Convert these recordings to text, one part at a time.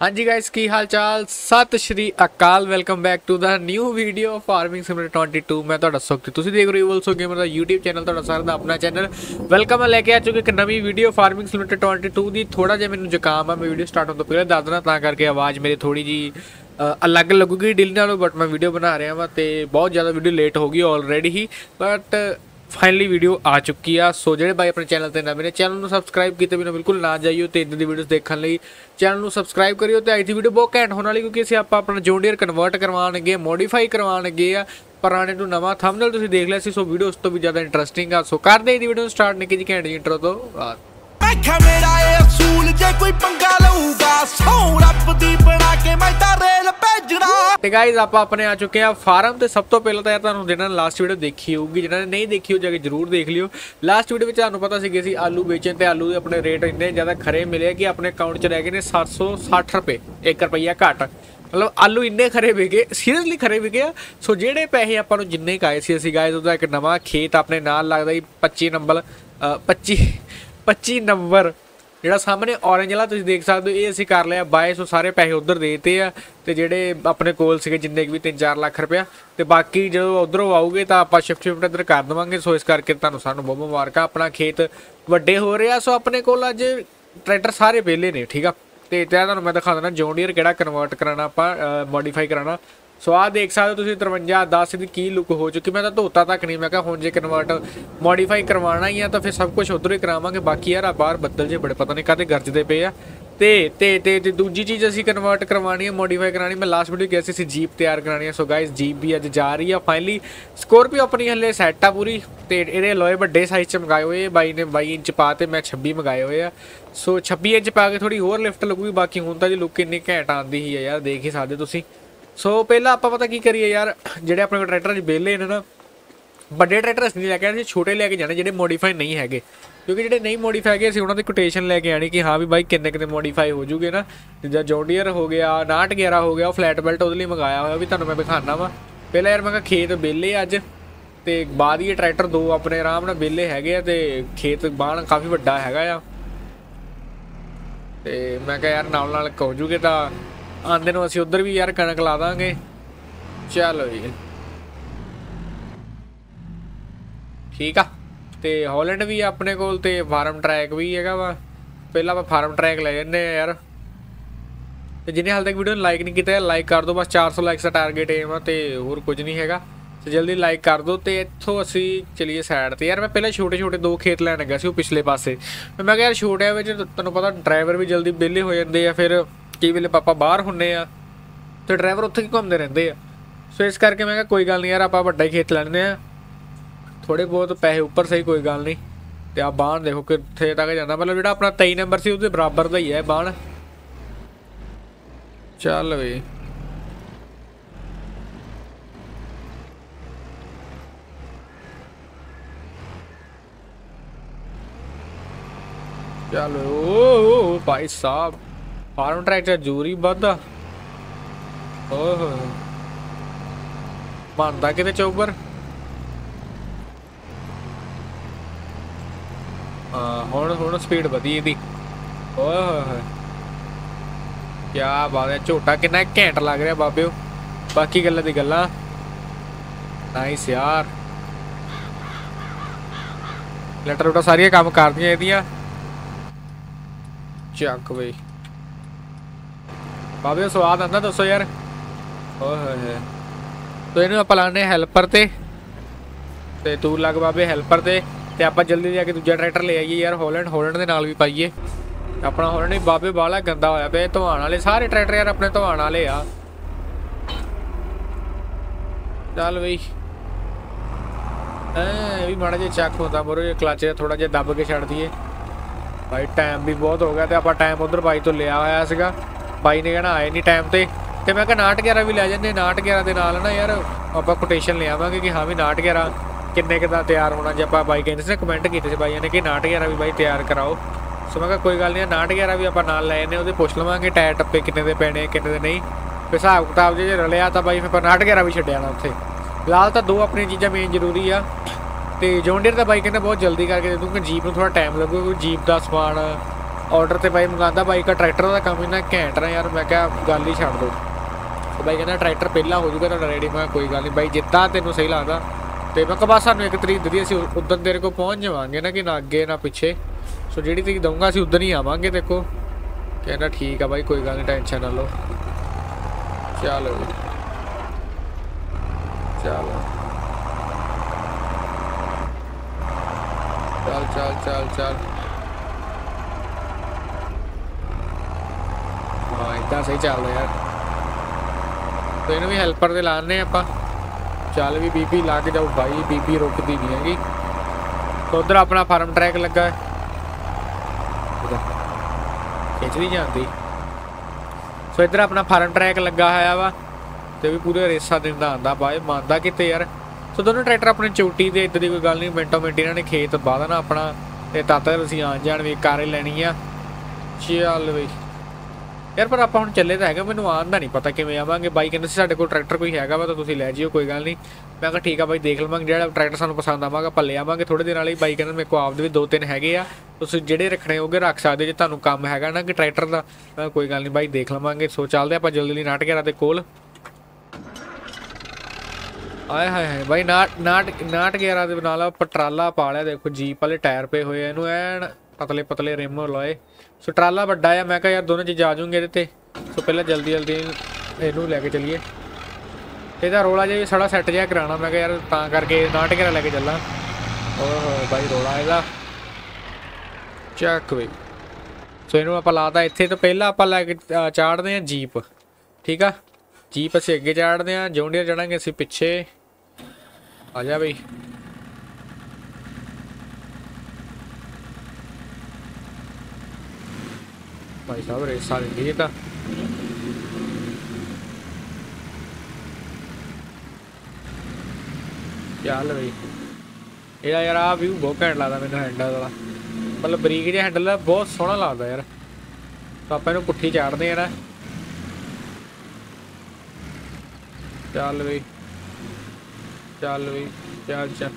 ਹਾਂਜੀ ਗਾਇਸ ਕੀ ਹਾਲ ਚਾਲ ਸਤਿ ਸ਼੍ਰੀ ਅਕਾਲ welcome back to the new video farming simulator 22 ਮੈਂ ਤੁਹਾਡਾ ਸੁਖਤ ਤੁਸੀਂ ਦੇਖ ਰਹੇ ਹੋ ਵਲਸੋ ਗੇਮਰ ਦਾ YouTube ਚੈਨਲ ਤੁਹਾਡਾ ਸਾਰਿਆਂ ਦਾ ਆਪਣਾ ਚੈਨਲ ਵੈਲਕਮ ਲੈ ਕੇ ਆ ਚੁੱਕੇ ਇੱਕ ਨਵੀਂ ਵੀਡੀਓ ਫਾਰਮਿੰਗ ਸਿਮੂਲੇਟਰ 22 ਦੀ। ਥੋੜਾ ਜਿਹਾ ਮੈਨੂੰ ਜ਼ੁਕਾਮ ਆ, ਮੈਂ ਵੀਡੀਓ ਸਟਾਰਟ ਹੋਣ ਤੋਂ ਪਹਿਲਾਂ ਦੱਸ ਦੇਣਾ ਤਾਂ ਕਰਕੇ ਆਵਾਜ਼ ਮੇਰੀ ਥੋੜੀ ਜੀ ਅਲੱਗ ਲੱਗੂਗੀ ਡੀਲ ਨਾਲੋਂ ਬਟ ਮੈਂ ਵੀਡੀਓ ਬਣਾ ਰਿਹਾ ਵਾਂ ਤੇ ਬਹੁਤ ਜ਼ਿਆਦਾ ਵੀਡੀਓ ਲੇਟ ਹੋ ਗਈ ਆਲਰੇਡੀ ਹੀ। ਬਟ ਫਾਈਨਲੀ ਵੀਡੀਓ ਆ ਚੁੱਕੀ ਆ। ਸੋ ਜਿਹੜੇ ਬਾਈ ਆਪਣੇ ਚੈਨਲ ਤੇ ਨਵੇਂ ਨੇ ਚੈਨਲ ਨੂੰ ਸਬਸਕ੍ਰਾਈਬ ਕੀਤੇ ਬਿਨਾਂ ਬਿਲਕੁਲ ਨਾ ਜਾਈਓ ਤੇ ਇਦਾਂ ਦੀ ਵੀਡੀਓਜ਼ ਦੇਖਣ ਲਈ ਚੈਨਲ ਨੂੰ ਸਬਸਕ੍ਰਾਈਬ ਕਰਿਓ ਤੇ ਅੱਜ ਦੀ ਵੀਡੀਓ ਬਹੁਤ ਘੈਂਟ ਹੋਣ ਵਾਲੀ ਕਿਉਂਕਿ ਅਸੀਂ ਆਪਾਂ ਆਪਣਾ ਜੌਂਡੀਅਰ ਕਨਵਰਟ ਕਰਵਾਉਣਗੇ ਮੋਡੀਫਾਈ ਕਰਵਾਉਣਗੇ ਆ। ਪੁਰਾਣੇ ਨੂੰ ਨਵਾਂ ਥੰਬਨੇਲ ਤੁਸੀਂ ਦੇਖ ਲਿਆ ਸੀ ਸੋ ਵੀਡੀਓ ਉਸ ਤੋਂ ਵੀ ਜ਼ਿਆਦਾ ਇੰਟਰਸਟਿੰਗ ਆ। ਸੋ ਕਰਦੇ ਇਹਦੀ ਵੀਡੀਓ ਨੂੰ ਸਟਾਰਟ ਨਿੱਕੀ ਜੀ ਘੈਂਟ ਜੀ ਇੰਟਰੋ ਤੋਂ ਬਾਅਦ। ਮੈਂ ਮੇਰਾ ਇਹ ਅਸੂਲ, ਜੇ ਕੋਈ ਤੇ ਗਾਇਜ਼ ਆਪਾਂ ਆਪਣੇ ਆ ਚੁੱਕੇ ਆ ਫਾਰਮ ਤੇ ਸਭ ਤੋਂ ਪਹਿਲਾਂ ਤਾਂ ਯਾਰ ਤੁਹਾਨੂੰ ਜਿਹਨਾਂ ਨੇ ਲਾਸਟ ਵੀਡੀਓ ਦੇਖੀ ਹੋਊਗੀ। ਜਿਹਨਾਂ ਨੇ ਨਹੀਂ ਦੇਖੀ ਉਹ ਜਾ ਕੇ ਜਰੂਰ ਦੇਖ ਲਿਓ। ਲਾਸਟ ਵੀਡੀਓ ਵਿੱਚ ਤੁਹਾਨੂੰ ਪਤਾ ਸੀਗੇ ਸੀ ਆਲੂ ਵੇਚਣ ਤੇ ਆਲੂ ਦੇ ਆਪਣੇ ਰੇਟ ਇੰਨੇ ਜ਼ਿਆਦਾ ਖਰੇ ਮਿਲੇ ਕਿ ਆਪਣੇ ਅਕਾਊਂਟ 'ਚ ਰਹਿ ਗਏ ਨੇ 760 ਰੁਪਏ 1 ਰੁਪਈਆ ਘੱਟ। ਮਤਲਬ ਆਲੂ ਇੰਨੇ ਖਰੇ ਵਿਕੇ ਸੀਰੀਅਸਲੀ ਖਰੇ ਵਿਕੇ ਆ। ਸੋ ਜਿਹੜੇ ਪੈਸੇ ਆਪਾਂ ਨੂੰ ਜਿੰਨੇ ਕਾਏ ਸੀ ਅਸੀਂ ਗਾਇਜ਼ ਉਹਦਾ ਇੱਕ ਨਵਾਂ ਖੇਤ ਆਪਣੇ ਨਾਲ ਲੱਗਦਾ ਜੀ 25 ਨੰਬਰ ਅ, 25 25 ਨੰਬਰ ਜਿਹੜਾ ਸਾਹਮਣੇ orange ਵਾਲਾ ਤੁਸੀਂ ਦੇਖ ਸਕਦੇ ਹੋ, ਇਹ ਅਸੀਂ ਕਰ ਲਿਆ ਬਾਏ ਸੋ ਸਾਰੇ ਪੈਸੇ ਉਧਰ ਦੇਤੇ ਆ ਤੇ ਜਿਹੜੇ ਆਪਣੇ ਕੋਲ ਸੀਗੇ ਜਿੰਨੇ ਕੁ ਵੀ 3-4 ਲੱਖ ਰੁਪਇਆ, ਤੇ ਬਾਕੀ ਜਦੋਂ ਉਧਰੋਂ ਆਉਗੇ ਤਾਂ ਆਪਾਂ ਸ਼ਿਫਟ ਸ਼ਿਫਟ ਇੱਧਰ ਕਰ ਦਵਾਂਗੇ, ਸੋ ਇਸ ਕਰਕੇ ਤੁਹਾਨੂੰ ਸਾਨੂੰ ਬਹੁਤ ਮੁਬਾਰਕਾਂ ਆਪਣਾ ਖੇਤ ਵੱਡੇ ਹੋ ਰਿਹਾ, ਸੋ ਆਪਣੇ ਕੋਲ ਅੱਜ ਟਰੈਕਟਰ ਸਾਰੇ ਵਿਹਲੇ ਨੇ, ਠੀਕ ਆ? ਤੇ ਤੇ ਤੁਹਾਨੂੰ ਮੈਂ ਦਿਖਾ ਦਿੰਦਾ ਜੌਂਡੀਅਰ ਕਿਹੜਾ ਕਨਵਰਟ ਕਰਾਣਾ ਆਪਾਂ ਮੋਡੀਫਾਈ ਕਰਾਣਾ ਸੋ ਆਹ ਦੇਖ ਸਕਦੇ ਹੋ ਤੁਸੀਂ 53 10 ਦੀ ਕੀ ਲੁੱਕ ਹੋ ਚੁੱਕੀ। ਮੈਂ ਤਾਂ ਧੋਤਾ ਤੱਕ ਨਹੀਂ, ਮੈਂ ਕਿਹਾ ਹੁਣ ਜੇ ਕਨਵਰਟ ਮੋਡੀਫਾਈ ਕਰਵਾਉਣਾ ਹੀ ਆ ਤਾਂ ਫਿਰ ਸਭ ਕੁਝ ਉਧਰੋਂ ਹੀ ਕਰਾਵਾਂਗੇ। ਬਾਕੀ ਯਾਰ ਆ ਬਾਹਰ ਬੱਦਲ ਜੇ ਬੜੇ, ਪਤਾ ਨਹੀਂ ਕਾਹਤੇ ਗਰਜਦੇ ਪਏ ਆ। ਤੇ ਤੇ ਤੇ ਤੇ ਦੂਜੀ ਚੀਜ਼ ਅਸੀਂ ਕਨਵਰਟ ਕਰਵਾਉਣੀ ਹੈ ਮੋਡੀਫਾਈ ਕਰਾਣੀ ਮੈਂ ਲਾਸਟ ਵੀਡੀਓ ਕਿਹਾ ਸੀ ਅਸੀਂ ਜੀਪ ਤਿਆਰ ਕਰਾਣੀ ਹੈ ਸੋ ਗਾਇਸ ਜੀਪ ਵੀ ਅੱਜ ਜਾ ਰਹੀ ਆ ਫਾਈਨਲੀ ਸਕੋਰਪੀਓ ਆਪਣੀ ਹੱਲੇ ਸੈੱਟ ਆ ਪੂਰੀ ਤੇ ਇਹਦੇ ਲੋਏ ਵੱਡੇ ਸਾਈਜ਼ ਚ ਮੰਗਾਏ ਹੋਏ ਬਾਈ ਨੇ 22 ਇੰਚ ਪਾ ਤੇ ਮੈਂ 26 ਮੰਗਾਏ ਹੋਏ ਆ। ਸੋ 26 ਇੰਚ ਪਾ ਕੇ ਥੋੜੀ ਹੋਰ ਲਿਫਟ ਲੱਗੂਗੀ। ਬਾਕੀ ਹੁਣ ਤਾਂ ਜੀ ਲੁੱਕ ਇੰਨੀ ਘੈਂਟ ਆਉਂਦੀ ਹੀ ਆ ਯਾਰ, ਦੇਖ ਹੀ ਸਕਦੇ ਤੁਸੀਂ। ਸੋ ਪਹਿਲਾਂ ਆਪਾਂ ਪਤਾ ਕੀ ਕਰੀਏ ਯਾਰ, ਜਿਹੜੇ ਆਪਣੇ ਕੋਲ ਟਰੈਕਟਰ ਚ ਬੇਲੇ ਨੇ ਨਾ, ਵੱਡੇ ਟਰੈਕਟਰ ਅਸੀਂ ਨਹੀਂ ਲੈ ਕੇ ਆਣੇ ਛੋਟੇ ਲੈ ਕੇ ਜਾਣੇ, ਜਿਹੜੇ ਮੋਡੀਫਾਈ ਨਹੀਂ ਹੈਗੇ। ਕਿਉਂਕਿ ਜਿਹੜੇ ਨਹੀਂ ਮੋਡੀਫਾਈ ਹੈਗੇ, ਅਸੀਂ ਉਹਨਾਂ ਦੀ ਕੋਟੇਸ਼ਨ ਲੈ ਕੇ ਆਣੀ ਕਿ ਹਾਂ ਵੀ ਬਾਈ ਕਿੰਨੇ ਕਿੰਨੇ ਮੋਡੀਫਾਈ ਹੋ ਜੂਗੇ ਨਾ। ਜਿੱਦਾਂ ਜੌਂਡੀਅਰ ਹੋ ਗਿਆ 911 ਹੋ ਗਿਆ, ਉਹ ਫਲੈਟ ਬੈਲਟ ਉਹਦੇ ਲਈ ਮੰਗਾਇਆ ਹੋਇਆ ਵੀ ਤੁਹਾਨੂੰ ਮੈਂ ਦਿਖਾਣਾ ਵਾ। ਪਹਿਲਾਂ ਯਾਰ ਮੈਂ ਕਿਹਾ ਖੇਤ ਬੇਲੇ ਅੱਜ, ਤੇ ਬਾਅਦ ਹੀ ਇਹ ਟਰੈਕਟਰ ਦੋ ਆਪਣੇ ਆਰਾਮ ਨਾਲ ਬੇਲੇ ਹੈਗੇ ਆ, ਤੇ ਖੇਤ ਬਾਣ ਕਾਫੀ ਵੱਡਾ ਹੈਗਾ ਆ। ਤੇ ਮੈਂ ਕਿਹਾ ਯਾਰ ਨਾਲ ਨਾਲ ਕਹੋ ਜੂਗੇ ਤਾਂ ਆਂਦੇ ਨੂੰ ਅਸੀਂ ਉਧਰ ਵੀ ਯਾਰ ਕਣਕ ਲਾ ਦਾਂਗੇ। ਚਲੋ ਜੀ ਠੀਕ ਆ। ਤੇ ਹਾਲੈਂਡ ਵੀ ਆ ਆਪਣੇ ਕੋਲ ਤੇ ਫਾਰਮ ਟਰੈਕ ਵੀ ਹੈਗਾ ਵਾ। ਪਹਿਲਾਂ ਆਪਾਂ ਫਾਰਮ ਟਰੈਕ ਲੈ ਜੰਨੇ ਆ ਯਾਰ। ਤੇ ਜਿਹਨੇ ਹਾਲ ਤੱਕ ਵੀਡੀਓ ਨੂੰ ਲਾਈਕ ਨਹੀਂ ਕੀਤਾ ਲਾਈਕ ਕਰ ਦਿਓ ਬਸ 400 ਲਾਈਕਸ ਦਾ ਟਾਰਗੇਟ ਏਮ ਆ ਤੇ ਹੋਰ ਕੁਝ ਨਹੀਂ ਹੈਗਾ। ਤੇ ਜਲਦੀ ਲਾਈਕ ਕਰ ਦਿਓ ਤੇ ਇੱਥੋਂ ਅਸੀਂ ਚਲੀਏ ਸਾਈਡ ਤੇ। ਯਾਰ ਮੈਂ ਪਹਿਲਾਂ ਛੋਟੇ ਛੋਟੇ ਦੋ ਖੇਤ ਲੈਣ ਗਿਆ ਸੀ ਉਹ ਪਿਛਲੇ ਪਾਸੇ। ਮੈਂ ਕਿਹਾ ਯਾਰ ਛੋਟਿਆਂ ਵਿੱਚ ਤੁਹਾਨੂੰ ਪਤਾ ਡਰਾਈਵਰ ਵੀ ਜਲਦੀ ਵਿਹਲੇ ਹੋ ਜਾਂਦੇ ਆ, ਫਿਰ ਕਈ ਵੇਲੇ ਪਾਪਾ ਬਾਹਰ ਹੁੰਨੇ ਆ ਤੇ ਡਰਾਈਵਰ ਉੱਥੇ ਹੀ ਘੁੰਮਦੇ ਰਹਿੰਦੇ ਆ। ਸੋ ਇਸ ਕਰਕੇ ਮੈਂ ਕਿਹਾ ਕੋਈ ਗੱਲ ਨਹੀਂ ਯਾਰ, ਆਪਾਂ ਵੱਡਾ ਹੀ ਖੇਤ ਲੈਣੇ ਆ ਥੋੜੇ ਬਹੁਤ ਪੈਸੇ ਉੱਪਰ ਸਹੀ ਕੋਈ ਗੱਲ ਨਹੀਂ। ਤੇ ਆ ਬਾਣ ਦੇਖੋ ਕਿੱਥੇ ਤੱਕ ਜਾਂਦਾ। ਮਤਲਬ ਜਿਹੜਾ ਆਪਣਾ 23 ਨੰਬਰ ਸੀ, ਉਹਦੇ ਬਰਾਬਰ ਦਾ ਹੀ ਹੈ ਬਾਣ ਚੱਲ ਵੇ। ਚੱਲ ਓ, ਭਾਈ ਸਾਹਿਬ। ਫਾਰਮ ਟਰੈਕਟਰ ਜੂਰੀ ਵੱਧਾ ਓਹ ਬਣਦਾ ਕਿਤੇ ਚੌਬਰ ਹਾਂ, ਹੁਣ ਹੁਣ ਸਪੀਡ ਵਧੀ ਇਹਦੀ। ਓਏ ਹੋਏ ਹੋਏ। ਕੀ ਬਾਤ ਹੈ, ਝੋਟਾ ਕਿੰਨਾ ਘੈਂਟ ਲੱਗ ਰਿਹਾ ਬਾਬਿਓ। ਬਾਕੀ ਗੱਲਾਂ ਦੀ ਗੱਲਾਂ। ਨਾਈਸ ਯਾਰ। ਲੈਟਰ ਉਟਾ ਸਾਰੀਆਂ ਕੰਮ ਕਰਦੀਆਂ ਇਹਦੀਆਂ। ਚੱਕ ਬਈ। ਬਾਬਿਓ ਸਵਾਦ ਆਂਦਾ ਦੱਸੋ ਯਾਰ। ਓਏ ਹੋਏ ਹੋਏ। ਤੋ ਇਹਨੂੰ ਆਪਾਂ ਲਾਣੇ ਹੈਲਪਰ ਤੇ। ਤੇ ਤੂੰ ਲੱਗ ਬਾਬੇ ਹੈਲਪਰ ਤੇ। ਤੇ ਆਪਾਂ ਜਲਦੀ ਜਾ ਕੇ ਦੂਜਾ ਟਰੈਕਟਰ ਲੈ ਆਈਏ ਯਾਰ ਹੋਲੈਂਡ ਹੋਲੈਂਡ ਦੇ ਨਾਲ ਵੀ ਪਾਈਏ। ਆਪਣਾ ਹਾਲੈਂਡ ਵੀ ਬਾਬੇ ਬਾਲਾ ਗੰਦਾ ਹੋਇਆ ਪਿਆ, ਇਹ ਧਵਾਣ ਵਾਲੇ ਸਾਰੇ ਟਰੈਕਟਰ ਯਾਰ ਆਪਣੇ ਧਵਾਣ ਵਾਲੇ ਆ। ਚੱਲ ਬਈ। ਐ ਵੀ ਮਾੜਾ ਜਿਹਾ ਚੱਕ ਹੁੰਦਾ, ਮੋਰੋ ਇਹ ਕਲਚ ਥੋੜਾ ਜਿਹਾ ਦੱਬ ਕੇ ਛੱਡ ਦਈਏ। ਭਾਈ ਟਾਈਮ ਵੀ ਬਹੁਤ ਹੋ ਗਿਆ ਤੇ ਆਪਾਂ ਟਾਈਮ ਉਧਰ ਬਾਈ ਤੋਂ ਲਿਆ ਹੋਇਆ ਸੀਗਾ। ਬਾਈ ਨੇ ਕਹਿਣਾ ਆਏ ਨਹੀਂ ਟਾਈਮ ਤੇ ਤੇ ਮੈਂ ਕਿਹਾ 911 ਵੀ ਲੈ ਜੰਨੇ 911 ਦੇ ਨਾਲ ਨਾ ਯਾਰ, ਆਪਾਂ ਕੋਟੇਸ਼ਨ ਲੈ ਆਵਾਂਗੇ ਕਿ ਹਾਂ ਵੀ 911 ਕਿੰਨੇ ਕੁ ਦਾ ਤਿਆਰ ਹੋਣਾ, ਜੇ ਆਪਾਂ ਬਾਈ ਕਹਿੰਦੇ ਸੀ ਕਮੈਂਟ ਕੀਤੇ ਸੀ ਬਾਈਆਂ ਨੇ ਕਿ 911 ਵੀ ਬਾਈ ਤਿਆਰ ਕਰਾਓ। ਸੋ ਮੈਂ ਕਿਹਾ ਕੋਈ ਗੱਲ ਨਹੀਂ 911 ਵੀ ਆਪਾਂ ਨਾਲ ਲੈ ਨੇ ਉਹਦੇ ਪੁੱਛ ਲਵਾਂਗੇ ਟਾਇਰ ਟੱਪੇ ਕਿੰਨੇ ਦੇ ਪੈਣੇ, ਕਿੰਨੇ ਦੇ ਨਹੀਂ। ਫਿਰ ਹਿਸਾਬ ਕਿਤਾਬ ਜੇ ਰਲਿਆ ਤਾਂ ਬਾਈ ਫਿਰ ਆਪਾਂ 911 ਵੀ ਛੱਡਿਆ ਨਾ ਉੱਥੇ। ਫਿਲਹਾਲ ਤਾਂ ਦੋ ਆਪਣੀਆਂ ਚੀਜ਼ਾਂ ਮੇਨ ਜ਼ਰੂਰੀ ਆ। ਤੇ ਜੌਂਡੀਅਰ ਦਾ ਬਾਈ ਕਹਿੰਦਾ ਬਹੁਤ ਜਲਦੀ ਕਰਕੇ ਦੇ ਦੂੰਗਾ, ਜੀਪ ਨੂੰ ਥੋੜਾ ਟਾਈਮ ਲੱਗੂਗਾ ਜੀਪ ਦਾ ਸਮਾਨ ਆਰਡਰ ਤੇ ਬਾਈ ਮੰਗਾਉਂਦਾ, ਬਾਈ ਦਾ ਟਰੈਕਟਰ ਦਾ ਕੰਮ ਇੰਨਾ ਘੈਂਟ ਰਿਹਾ ਯਾਰ, ਮੈਂ ਕਿਹਾ ਗੱਲ ਹੀ ਛੱਡ ਦੋ। ਤੇ ਬਾਈ ਕਹਿੰਦਾ ਟਰੈਕਟਰ ਪਹਿਲਾਂ ਹੋ ਜਾਊਗਾ, ਤੁਹਾਡਾ ਰੈਡੀ ਮੈਂ ਕਿਹਾ ਕੋਈ ਗੱਲ ਨਹੀਂ ਬਾਈ, ਜਿੱਦਾਂ ਤੈਨੂੰ ਸਹੀ ਲੱਗਦਾ। ਤੇ ਮੈਂ ਕਿਹਾ ਬਸ ਸਾਨੂੰ ਇੱਕ ਤਰੀਕ ਦਿੱਤੀ ਅਸੀਂ ਉਦੋਂ ਤੇਰੇ ਕੋਲ ਪਹੁੰਚ ਜਾਵਾਂਗੇ ਨਾ, ਕਿ ਨਾ ਅੱਗੇ, ਨਾ ਪਿੱਛੇ। ਸੋ ਜਿਹੜੀ ਤਰੀਕ ਦਊਂਗਾ, ਅਸੀਂ ਉਦੋਂ ਹੀ ਆਵਾਂਗੇ ਦੇਖੋ ਕਹਿੰਦਾ ਠੀਕ ਆ ਬਾਈ, ਕੋਈ ਗੱਲ ਨਹੀਂ ਟੈਨਸ਼ਨ ਨਾ ਲਓ। ਚਲੋ ਜੀ ਚਲੋ। ਚੱਲ ਚੱਲ ਚੱਲ ਚੱਲ ਹਾਂ ਇਦਾਂ ਸਹੀ ਚੱਲਦਾ ਯਾਰ। ਤੇ ਇਹਨੂੰ ਵੀ ਹੈਲਪਰ ਤੇ ਲਾਣੇ ਆਪਾਂ। ਚੱਲ ਵੀ ਬੀਬੀ ਲੱਗ ਜਾਊ ਬਾਈ, ਬੀਬੀ ਰੁਕਦੀ ਨਹੀਂ ਹੈਗੀ। ਤੇ ਉਧਰ ਆਪਣਾ ਫਾਰਮ ਟਰੈਕ ਲੱਗਾ ਹੈ। ਉਹਦਾ। ਖਿੱਚਦੀ ਜਾਂਦੀ। ਸੋ ਇੱਧਰ ਆਪਣਾ ਫਾਰਮ ਟਰੈਕ ਲੱਗਾ ਹੋਇਆ ਵਾ। ਤੇ ਵੀ ਪੂਰੇ ਰੇਸਾ ਦਿੰਦਾ ਆਂਦਾ ਬਾਏ ਮੰਨਦਾ ਕਿਤੇ ਯਾਰ। ਸੋ ਦੋਨੋਂ ਟਰੈਕਟਰ ਆਪਣੇ ਚੋਟੀ ਦੇ ਇਦਾਂ ਦੀ ਕੋਈ ਗੱਲ ਨਹੀਂ ਮਿੰਟੋ ਮਿੰਟ ਇਹਨਾਂ ਨੇ ਖੇਤ ਬਾਦਣਾ ਆਪਣਾ। ਤੇ ਤਦ ਤੱਕ ਅਸੀਂ ਆ ਜਾਣ ਵੀ ਕਾਰੇ ਲੈਣੀ ਆ। ਚੱਲ ਬਈ। ਯਾਰ, ਪਰ ਆਪਾਂ ਹੁਣ ਚੱਲੇ ਤਾਂ ਹੈਗਾ, ਮੈਨੂੰ ਆਉਣ ਦਾ ਨਹੀਂ ਪਤਾ ਕਿਵੇਂ ਆਵਾਂਗੇ। ਬਾਈ ਕਹਿੰਦੇ ਸੀ, ਸਾਡੇ ਕੋਲ ਟਰੈਕਟਰ ਕੋਈ ਹੈਗਾ ਵਾ ਤਾਂ ਤੁਸੀਂ ਲੈ ਜਿਓ, ਕੋਈ ਗੱਲ ਨਹੀਂ। ਮੈਂ ਕਿਹਾ, ਠੀਕ ਆ ਬਾਈ, ਦੇਖ ਲਵਾਂਗੇ ਜਿਹੜਾ ਟਰੈਕਟਰ ਸਾਨੂੰ ਪਸੰਦ ਆਵਾਂਗਾ ਪੱਲੇ ਆਵਾਂਗੇ ਥੋੜੇ ਦਿਨ ਵਾਲੇ ਬਾਈ ਕਹਿੰਦੇ, ਮੇਰੇ ਕੋਲ ਆਪਦੇ ਵੀ ਦੋ ਤਿੰਨ ਹੈਗੇ ਆ, ਤੁਸੀਂ ਜਿਹੜੇ ਰੱਖਣੇ ਹੋਗੇ ਰੱਖ ਸਕਦੇ ਜੇ ਤੁਹਾਨੂੰ ਕੰਮ ਹੈਗਾ ਨਾ ਕਿ ਟਰੈਕਟਰ ਦਾ। ਮੈਂ ਕੋਈ ਗੱਲ ਨਹੀਂ ਬਾਈ, ਦੇਖ ਲਵਾਂਗੇ। ਸੋ ਚੱਲਦੇ ਆਪਾਂ ਜਲਦੀ ਜਲਦੀ ਨਾਟ ਦੇ ਕੋਲ। ਆਏ ਹਾਏ ਹਾਏ, ਬਾਈ, ਨਾਟ ਨਾਟ ਨਾਟ ਗਿਆਰਾ ਦੇ ਨਾਲ ਆਪਾਂ ਟਰਾਲਾ ਪਾ ਲਿਆ, ਦੇਖੋ, ਜੀਪ ਵਾਲੇ ਟਾਇਰ ਪਏ ਹੋਏ ਇਹਨੂੰ ਐਨ ਪਤਲੇ ਪਤਲੇ ਰਿਮ ਲਾਏ। ਸੋ ਟਰਾਲਾ ਵੱਡਾ ਆ, ਮੈਂ ਕਿਹਾ ਯਾਰ ਦੋਨੋਂ ਚੀਜ਼ਾਂ ਆ ਜਾਣਗੇ ਇਹਦੇ ਤੇ। ਸੋ ਪਹਿਲਾਂ ਜਲਦੀ ਜਲਦੀ ਇਹਨੂੰ ਲੈ ਕੇ ਚੱਲੀਏ। ਇਹਦਾ ਰੋਲਾ ਜਿਹਾ ਵੀ ਸਾਡਾ ਸੈੱਟ ਜਿਹਾ ਕਰਾਉਣਾ, ਮੈਂ ਕਿਹਾ ਯਾਰ ਤਾਂ ਕਰਕੇ ਨਾਟ ਗਿਆਰਾ ਲੈ ਕੇ ਚੱਲਾਂ। ਓਹ ਬਾਈ, ਰੋਲਾ ਇਹਦਾ। ਚੱਕ ਬਈ। ਸੋ ਇਹਨੂੰ ਆਪਾਂ ਲਾਤਾ ਇੱਥੇ, ਤਾਂ ਪਹਿਲਾਂ ਆਪਾਂ ਲੈ ਕੇ ਚਾੜਦੇ ਆ ਜੀਪ। ਠੀਕ ਆ? ਜੀਪ ਅਸੀਂ ਅੱਗੇ ਚਾੜਦੇ ਆ ਜੌਂਡੀਅਰ ਚੜਾਂਗੇ ਅਸੀਂ ਪਿੱਛੇ। ਆ ਜਾ ਬਈ। ਭਾਈ ਸਾਹਿਬ ਰੇਸਾ ਦਿੰਦੀ ਇਹ ਤਾਂ ਚੱਲ ਬਈ ਇਹਦਾ ਯਾਰ ਆ ਵੀ ਬਹੁਤ ਘੈਂਟ ਲੱਗਦਾ ਮੈਨੂੰ ਹੈਂਡਲ ਵਾਲਾ। ਮਤਲਬ ਬਰੀਕ ਜਿਹਾ ਹੈਂਡਲ ਆ ਬਹੁਤ ਸੋਹਣਾ ਲੱਗਦਾ ਯਾਰ। ਤਾਂ ਆਪਾਂ ਇਹਨੂੰ ਪੁੱਠੀ ਚਾੜਦੇ ਆ ਚੱਲ ਬਈ। ਚੱਲ ਬਈ। ਚੱਲ ਚੱਲ।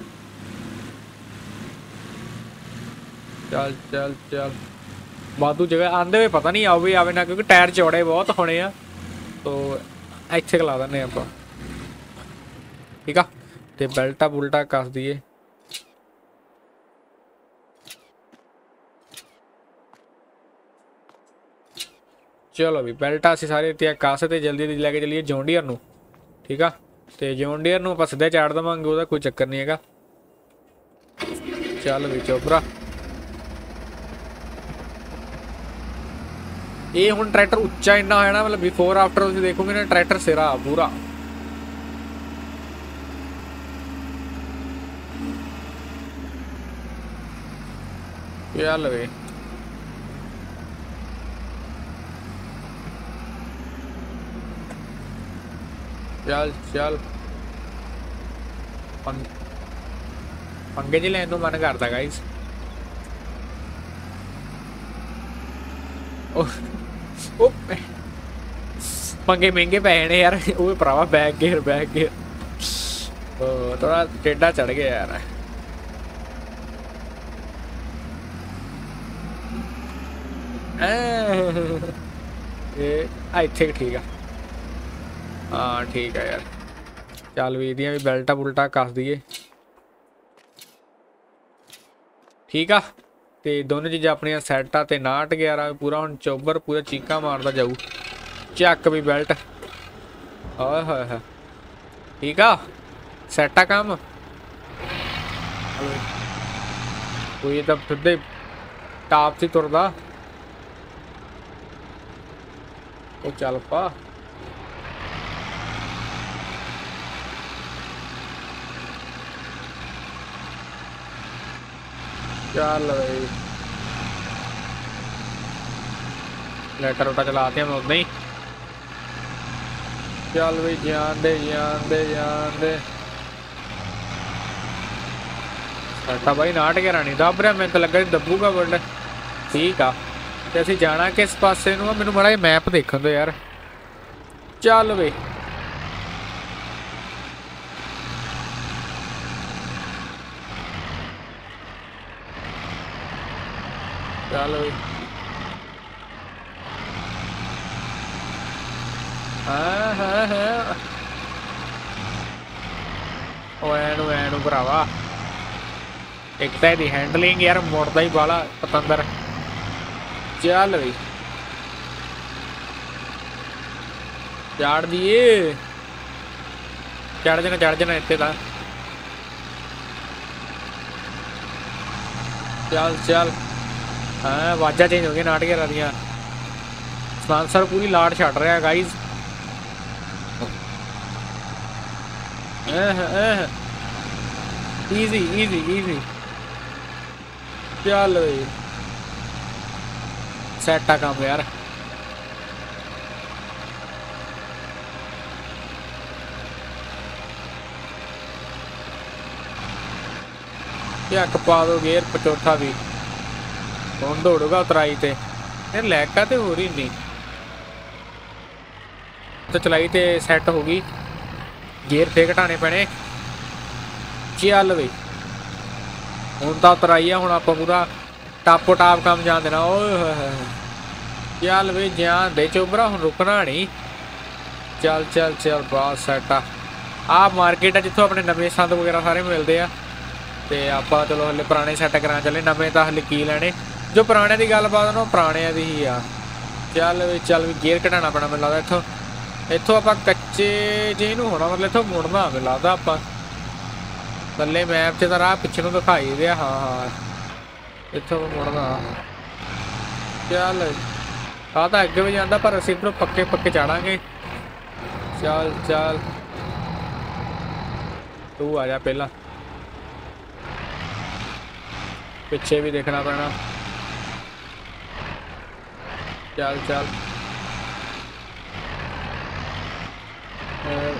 ਚੱਲ ਚੱਲ ਚੱਲ। ਵਾਧੂ ਜਗ੍ਹਾ ਆਂਦੇ ਹੋਏ ਪਤਾ ਨਹੀਂ ਆਵੇ ਆਵੇ ਨਾ, ਕਿਉਂਕਿ ਟਾਇਰ ਚੌੜੇ ਬਹੁਤ ਹੋਣੇ ਆ। ਤੋ ਇੱਥੇ ਖਲਾ ਦਿੰਨੇ ਆਪਾਂ। ਠੀਕ ਆ? ਤੇ ਬੈਲਟਾ ਬੁਲਟਾ ਕੱਸ ਦਈਏ। ਚਲੋ ਵੀ ਬੈਲਟਾ ਅਸੀਂ ਸਾਰੇ ਤੇ ਕੱਸ ਤੇ ਜਲਦੀ ਜਲਦੀ ਲੈ ਕੇ ਚਲੀਏ ਜੌਂਡੀਅਰ ਨੂੰ। ਠੀਕ ਆ? ਤੇ ਜੌਂਡੀਅਰ ਨੂੰ ਆਪਾਂ ਸਿੱਧਾ ਚਾੜ ਦਵਾਂਗੇ, ਉਹਦਾ ਕੋਈ ਚੱਕਰ ਨਹੀਂ ਹੈਗਾ। ਚੱਲ ਵੀ ਚੋਪਰਾ। ਇਹ ਹੁਣ ਟਰੈਕਟਰ ਉੱਚਾ ਇੰਨਾ ਹੋਇਆ ਨਾ, ਮਤਲਬ ਬਿਫੋਰ ਆਫਟਰ ਤੁਸੀਂ ਦੇਖੋਗੇ ਨਾ, ਟਰੈਕਟਰ ਸਿਰਾ ਪੂਰਾ ਚੱਲ ਵੇ ਚੱਲ ਚੱਲ। ਪੰਗੇ ਜੀ ਲੈਣ ਨੂੰ ਮਨ ਕਰਦਾ ਗਾਇਸ ਉਹ ਉਹ ਪੰਗੇ ਮਹਿੰਗੇ ਪਏ ਨੇ ਯਾਰ ਉਹ ਭਰਾਵਾ ਬੈਗ ਗੇਅਰ ਬੈਗ ਗੇਅਰ ਥੋੜਾ ਟੇਡਾ ਚੜ ਗਿਆ ਯਾਰ ਇਹ ਆ ਇੱਥੇ ਠੀਕ ਆ ਹਾਂ ਠੀਕ ਆ ਯਾਰ ਚੱਲ ਵੀ ਇਹਦੀਆਂ ਵੀ ਬੈਲਟਾ ਬੁਲਟਾ ਕੱਸ ਦਈਏ ਠੀਕ ਆ ਤੇ ਦੋਨੋਂ ਚੀਜ਼ਾਂ ਆਪਣੀਆਂ ਸੈੱਟ ਆ ਤੇ 69 11 ਪੂਰਾ ਹੁਣ ਚੋਬਰ, ਪੂਰਾ ਚੀਕਾ ਮਾਰਦਾ ਜਾਊ। ਚੱਕ ਵੀ ਬੈਲਟ। ਓਏ ਹੋਏ ਹੋਏ। ਠੀਕ ਆ? ਸੈੱਟ ਆ ਕੰਮ? ਕੋਈ ਤਾਂ ਸਿੱਧੇ ਟਾਪ ਤੇ ਤੁਰਦਾ। ਉਹ ਚੱਲ ਪਾ। ਚੱਲ ਬਈ ਲੈਟਰ ਉਟਾ ਚਲਾਤੇ ਹਮ ਉਦਾਂ ਹੀ ਚੱਲ ਵੀ ਜਾਨ ਦੇ ਜਾਨ ਦੇ ਜਾਨ ਦੇ ਸਾਡਾ ਬਾਈ ਨਾਟ ਕੇ ਰਾਣੀ ਦੱਬ ਰਿਹਾ ਮੈਨੂੰ ਤਾਂ ਲੱਗਾ ਸੀ ਦੱਬੂਗਾ ਵਰਡ ਠੀਕ ਆ ਤੇ ਅਸੀਂ ਜਾਣਾ ਕਿਸ ਪਾਸੇ ਨੂੰ ਆ ਮੈਨੂੰ ਬੜਾ ਮੈਪ ਦੇਖਣ ਦਿਓ ਯਾਰ ਚੱਲ ਵੇ ਚੱਲ ਓਏ ਇੱਕ ਤਾਂ ਇਹਦੀ ਹੈਂਡਲਿੰਗ ਯਾਰ ਪਤੰਦਰ ਚੱਲ ਬਈ ਚੜ ਚੜ ਜਣਾ ਚੜ ਜਣਾ ਇੱਥੇ ਤਾਂ ਚੱਲ ਚੱਲ ਹਾਂ, ਆਵਾਜ਼ਾਂ ਚੇਂਜ ਹੋ ਗਈਆਂ ਨਾਟਕਾਂ ਦੀਆਂ। ਸਪਾਂਸਰ ਪੂਰੀ ਲਾਟ ਛੱਡ ਰਿਹਾ ਗਾਈਜ਼ ਈਜ਼ੀ ਈਜ਼ੀ ਈਜ਼ੀ ਚੱਲ ਵੇ। ਸੈਟ ਆ ਕੰਮ, ਯਾਰ। ਇੱਕ ਪਾ ਦੋ ਗੇਅਰ ਪਚੋਠਾ ਵੀ। ਹੁਣ ਦੌੜੂਗਾ ਉਤਰਾਈ ਤੇ। ਇਹ ਲੈਕਾ ਤੇ ਹੋ ਰਹੀ ਨਹੀਂ ਤੇ ਚਲਾਈ ਤੇ ਸੈੱਟ ਹੋ ਗਈ। ਗੇਅਰ ਫੇਰ ਘਟਾਣੇ ਪੈਣੇ। ਚੱਲ ਵੇ ਹੁਣ ਤਾਂ ਉਤਰਾਈ ਆ, ਹੁਣ ਆਪਾਂ ਪੂਰਾ ਟਾਪੋ ਟਾਪ ਕੰਮ ਜਾਣ ਦੇਣਾ। ਓਏ ਹੋਏ ਹੋਏ ਹੋਏ। ਚੱਲ ਵੇ ਜਾਨ ਦੇ ਚੋਬਰਾ ਹੁਣ ਰੁਕਣਾ ਨਹੀਂ। ਚੱਲ ਚੱਲ ਚੱਲ ਬਾਸ ਸੈਟ ਆ। ਆ ਮਾਰਕੀਟ ਆ, ਜਿੱਥੋਂ ਆਪਣੇ ਨਵੇਂ ਸੰਦ ਵਗੈਰਾ ਸਾਰੇ ਮਿਲਦੇ ਆ। ਤੇ ਆਪਾਂ ਚਲੋ ਹਲੇ ਪੁਰਾਣੇ ਸੈੱਟ ਕਰਾਂ। ਚੱਲੇ ਨਵੇਂ ਤਾਂ ਹਲੇ ਕੀ ਲੈਣੇ। ਜੋ ਪੁਰਾਣਿਆਂ ਦੀ ਗੱਲਬਾਤ ਉਹ ਪੁਰਾਣਿਆਂ ਦੀ ਹੀ ਆ। ਚੱਲ ਵੀ ਚੱਲ ਵੀ ਗੇਅਰ ਘਟਾਣਾ ਪੈਣਾ ਮੈਨੂੰ ਲੱਗਦਾ ਇੱਥੋਂ। ਇੱਥੋਂ ਆਪਾਂ ਕੱਚੇ ਜੇ ਨੂੰ ਹੋਣਾ, ਮਤਲਬ ਇੱਥੋਂ ਮੁੜਨਾ ਮੈਨੂੰ ਲੱਗਦਾ ਆਪਾਂ। ਥੱਲੇ ਮੈਪ 'ਚ ਤਾਂ ਰਾਹ ਪਿੱਛੇ ਨੂੰ ਦਿਖਾਈ ਦਿਆ ਹਾਂ ਹਾਂ। ਇੱਥੋਂ ਮੁੜਨਾ। ਚੱਲ। ਆ ਤਾਂ ਅੱਗੇ ਵੀ ਜਾਂਦਾ, ਪਰ ਅਸੀਂ ਇੱਧਰੋਂ ਪੱਕੇ ਪੱਕੇ ਚੜਾਂਗੇ ਚੱਲ ਚੱਲ। ਤੂੰ ਆ ਜਾ ਪਹਿਲਾਂ। ਪਿੱਛੇ ਵੀ ਦੇਖਣਾ ਪੈਣਾ। ਚੱਲ ਚੱਲ ਅਹ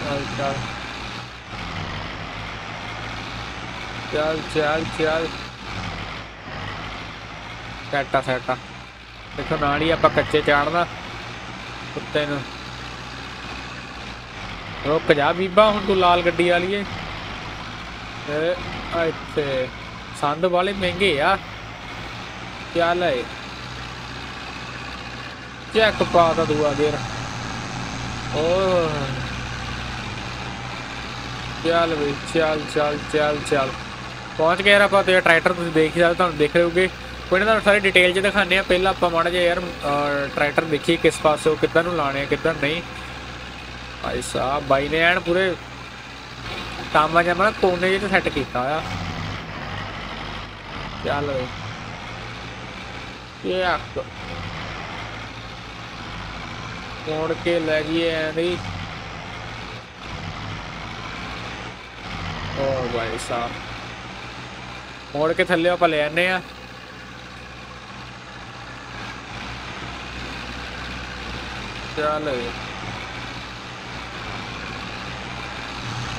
ਚੱਲ ਚੱਲ ਚੱਲ ਚੱਲ ਚੱਲ ਸੈਟਾ ਸੈਟਾ ਦੇਖੋ ਨਾਲ ਹੀ ਆਪਾਂ ਕੱਚੇ ਚਾੜਨਾ ਕੁੱਤੇ ਨੂੰ ਰੁਕ ਜਾ ਬੀਬਾ ਹੁਣ ਤੂੰ ਲਾਲ ਗੱਡੀ ਵਾਲੀ ਏ ਇਹ ਆ ਇੱਥੇ ਸੰਦ ਵਾਲੇ ਮਹਿੰਗੇ ਆ। ਚੱਲ ਏ ਚੈੱਕ ਪਾ ਦਾ ਦੂਆ ਗੇਰ ਓ ਚੱਲ ਵੀ ਚੱਲ ਚੱਲ ਚੱਲ ਚੱਲ। ਪਹੁੰਚ ਗਏ ਯਾਰ ਆਪਾਂ ਤੇ ਟਰੈਕਟਰ ਤੁਸੀਂ ਦੇਖ ਸਕਦੇ ਤੁਹਾਨੂੰ ਦੇਖ ਰਹੇ ਹੋਗੇ। ਕੋਈ ਨਾ ਤੁਹਾਨੂੰ ਸਾਰੀ ਡਿਟੇਲ ਚ ਦਿਖਾਣੇ ਆ ਪਹਿਲਾਂ ਆਪਾਂ ਮਾੜਾ ਜਿਹਾ ਯਾਰ ਟਰੈਕਟਰ ਦੇਖੀਏ ਕਿਸ ਪਾਸੇ ਉਹ ਕਿੱਦਾਂ ਨੂੰ ਲਾਣੇ ਆ, ਕਿੱਧਰ ਨਹੀਂ। ਭਾਈ ਸਾਹਿਬ, ਬਾਈ ਨੇ ਐਨ ਪੂਰੇ ਕਾਮਾ ਜਮਾ ਕੋਨੇ ਜਿਹੇ ਤੇ ਸੈੱਟ ਕੀਤਾ ਆ ਚੱਲ ਵੇ ਇਹ ਆਕ ਮੋੜ ਕੇ ਲੈ ਗਈ ਐ ਨਹੀਂ ਓ ਭਾਈ ਸਾਹਿਬ। ਮੋੜ ਕੇ ਥੱਲੇ ਆਪਾਂ ਲੈ ਆਨੇ ਆ ਚੱਲ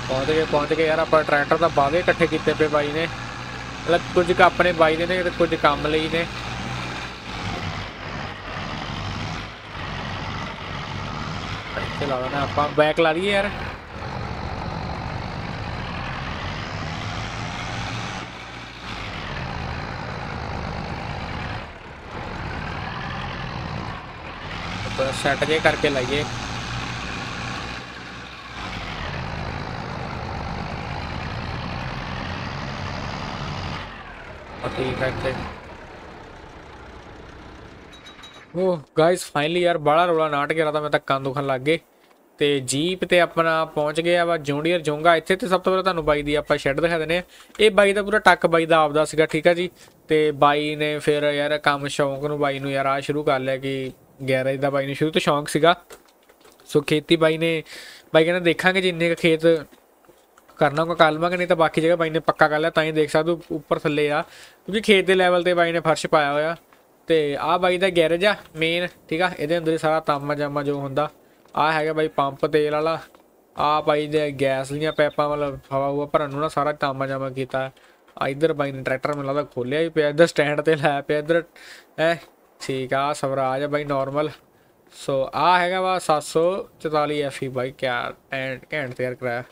ਪਹੁੰਚ ਗਏ ਪਹੁੰਚ ਗਏ ਯਾਰ, ਆਪਾਂ ਟਰੈਕਟਰ ਤਾਂ ਬਾਗੇ ਇਕੱਠੇ ਕੀਤੇ ਪਏ ਬਾਈ ਨੇ। ਮਤਲਬ ਕੁਝ ਕੁ ਆਪਣੇ ਬਾਈ ਦੇ ਨੇ ਤੇ ਕੁਝ ਕੰਮ ਲਈ ਨੇ। ਇੱਥੇ ਲਾ ਲੈਣਾ ਆਪਾਂ ਬੈਕ ਲਾ ਲਈਏ ਯਾਰ। ਆਪਾਂ ਸੈੱਟ ਜੇ ਕਰਕੇ ਲਾਈਏ। ਆ ਠੀਕ ਹੈ ਉਹ ਗਾਇਸ ਫਾਈਨਲੀ ਯਾਰ ਬਾਲਾ ਰੋਲਾ ਨਾਟ ਗਿਆ ਤਾਂ ਮੈਂ ਤਾਂ ਕੰਨ ਦੁਖਣ ਲੱਗ ਗਏ। ਤੇ ਜੀਪ ਤੇ ਆਪਣਾ ਪਹੁੰਚ ਗਿਆ ਵਾ ਜੌਂਡੀਅਰ ਜੋਂਗਾ। ਇੱਥੇ ਤੇ ਸਭ ਤੋਂ ਪਹਿਲਾਂ ਤੁਹਾਨੂੰ ਬਾਈ ਦੀ ਆਪਾਂ ਸ਼ੈੱਡ ਦਿਖਾ ਦਿੰਦੇ ਆ ਇਹ ਬਾਈ ਦਾ ਪੂਰਾ ਟੱਕ ਬਾਈ ਦਾ ਆਪਦਾ ਸੀਗਾ, ਠੀਕ ਆ ਜੀ? ਤੇ ਬਾਈ ਨੇ ਫਿਰ ਯਾਰ ਕੰਮ ਸ਼ੌਂਕ ਨੂੰ ਬਾਈ ਨੂੰ ਯਾਰ ਆ ਸ਼ੁਰੂ ਕਰ ਲਿਆ ਕਿ ਗੈਰੇਜ ਦਾ ਬਾਈ ਨੂੰ ਸ਼ੁਰੂ ਤੋਂ ਸ਼ੌਂਕ ਸੀਗਾ। ਸੋ ਖੇਤੀ ਬਾਈ ਨੇ, ਬਾਈ ਕਹਿੰਦਾ ਦੇਖਾਂਗੇ ਜਿੰਨੇ ਕੁ ਖੇਤ ਕਰਨਾ ਕੋ ਕਰ ਲਵਾਂਗੇ, ਨਹੀਂ ਤਾਂ ਬਾਕੀ ਜਗ੍ਹਾ ਬਾਈ ਨੇ ਪੱਕਾ ਕਰ ਲਿਆ, ਤਾਂ ਹੀ ਦੇਖ ਸਕਦੇ ਹੋ ਉੱਪਰ ਥੱਲੇ ਆ। ਕਿਉਂਕਿ ਖੇਤ ਦੇ ਲੈਵਲ ਤੇ ਬਾਈ ਨੇ ਫਰਸ਼ ਪਾਇਆ ਹੋਇਆ। ਤੇ ਆ ਬਾਈ ਦਾ ਗੈਰੇਜ ਆ ਮੇਨ ਠੀਕ ਆ? ਇਹਦੇ ਅੰਦਰ ਹੀ ਸਾਰਾ ਤਾਮਾ ਜਾਮਾ ਜੋ ਹੁੰਦਾ। ਆ ਹੈਗਾ ਬਾਈ ਪੰਪ ਤੇਲ ਵਾਲਾ। ਆ ਬਾਈ ਦੇ ਗੈਸ ਦੀਆਂ ਪੈਪਾਂ, ਮਤਲਬ ਹਵਾ ਹੁਆ ਭਰਨ ਨੂੰ ਨਾ ਸਾਰਾ ਤਾਮਾ ਜਾਮਾ ਕੀਤਾ। ਆ ਇਧਰ ਬਾਈ ਨੇ ਟਰੈਕਟਰ ਮੈਨੂੰ ਲੱਗਦਾ ਖੋਲਿਆ ਹੀ ਪਿਆ, ਇਧਰ ਸਟੈਂਡ ਤੇ ਲਾਇਆ ਪਿਆ, ਇਧਰ ਐ ਠੀਕ ਆ, ਸਵਰਾਜ ਆ ਬਾਈ ਨਾਰਮਲ ਸੋ ਆ ਹੈਗਾ ਵਾ 744 ਐਫਈ ਬਾਈ ਕਿਆ ਐਂਡ ਘੈਂਟ ਤਿਆਰ ਕਰਾਇਆ।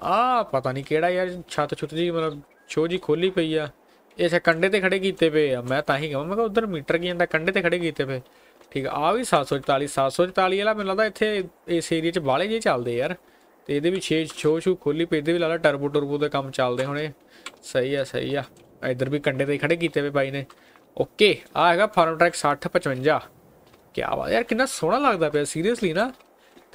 ਆ ਪਤਾ ਨਹੀਂ ਕਿਹੜਾ ਯਾਰ, ਛੱਤ ਛੁੱਤ ਜੀ ਮਤਲਬ ਛੋ ਜੀ ਖੋਲੀ ਪਈ ਆ। ਇਹ ਅੱਛਾ ਕੰਡੇ ਤੇ ਖੜੇ ਕੀਤੇ ਪਏ ਆ। ਮੈਂ ਤਾਂ ਹੀ ਕਹਾਂ, ਮੈਂ ਕਿਹਾ ਉਧਰ ਮੀਟਰ ਕੀ ਜਾਂਦਾ ਕੰਡੇ ਤੇ ਖੜੇ ਕੀਤੇ ਪਏ। ਠੀਕ ਆ, ਆਹ ਵੀ 744 744 ਵਾਲਾ ਮੈਨੂੰ ਲੱਗਦਾ ਇੱਥੇ ਇਸ ਏਰੀਆ 'ਚ ਬਾਲੇ ਜੇ ਚੱਲਦੇ ਯਾਰ। ਤੇ ਇਹਦੇ ਵੀ 6 ਛੋ ਛੂ ਖੋਲੀ ਪਈ, ਇਹਦੇ ਵੀ ਲੱਗਦਾ ਟਰਬੋ ਟਰਬੋ ਦੇ ਕੰਮ ਚੱਲਦੇ ਹੋਣੇ। ਸਹੀ ਆ ਸਹੀ ਆ। ਇੱਧਰ ਵੀ ਕੰਡੇ ਤੇ ਹੀ ਖੜੇ ਕੀਤੇ ਪਏ ਬਾਈ ਨੇ। ਓਕੇ ਆ ਹੈਗਾ ਫਾਰਮ ਟਰੈਕ 60 55 ਕਿਆ ਬਾਤ ਯਾਰ, ਕਿੰਨਾ ਸੋਹਣਾ ਲੱਗਦਾ ਪਿਆ ਸੀਰੀਅਸਲੀ ਨਾ।